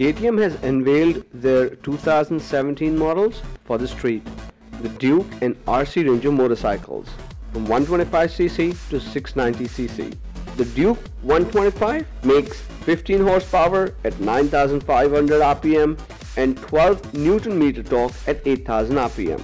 KTM has unveiled their 2017 models for the street, the Duke and RC Ranger motorcycles, from 125cc to 690cc. The Duke 125 makes 15 horsepower at 9500 rpm and 12 newton meter torque at 8000 rpm.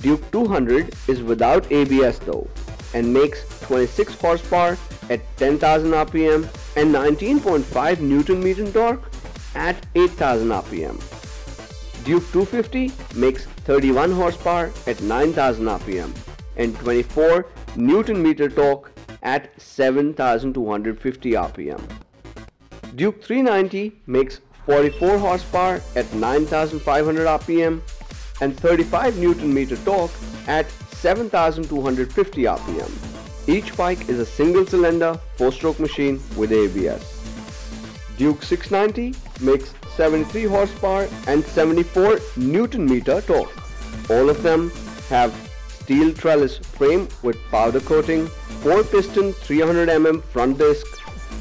Duke 200 is without ABS though and makes 26 horsepower at 10,000 rpm and 19.5 newton meter torque at 8000 rpm. Duke 250 makes 31 horsepower at 9000 rpm and 24 newton meter torque at 7250 rpm. Duke 390 makes 44 horsepower at 9500 rpm and 35 newton meter torque at 7250 rpm. Each bike is a single cylinder 4-stroke machine with ABS. Duke 690 makes 73 horsepower and 74 newton meter torque. All of them have steel trellis frame with powder coating, 4 piston 300 mm front disc,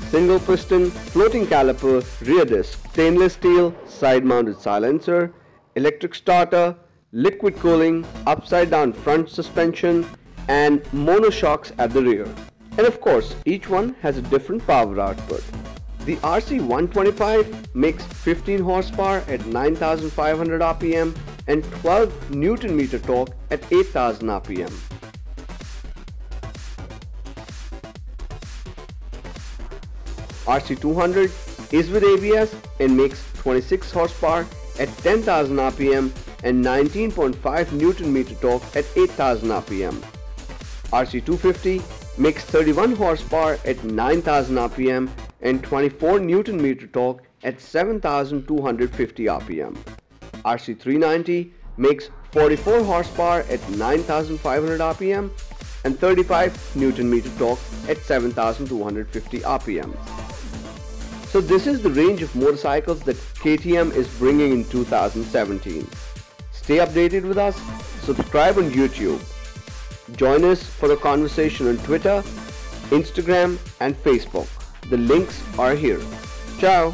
single piston floating caliper rear disc, stainless steel side mounted silencer, electric starter, liquid cooling, upside down front suspension and monoshocks at the rear. And of course, each one has a different power output. The RC125 makes 15 horsepower at 9500 rpm and 12 Newton meter torque at 8000 rpm. RC200 is with ABS and makes 26 horsepower at 10,000 rpm and 19.5 Newton meter torque at 8000 rpm. RC250 makes 31 horsepower at 9000 rpm and 24 Newton meter torque at 7250 rpm. RC390 makes 44 horsepower at 9500 rpm and 35 Newton meter torque at 7250 rpm. So this is the range of motorcycles that KTM is bringing in 2017. Stay updated with us, subscribe on YouTube. Join us for a conversation on Twitter, Instagram and Facebook. The links are here. Ciao!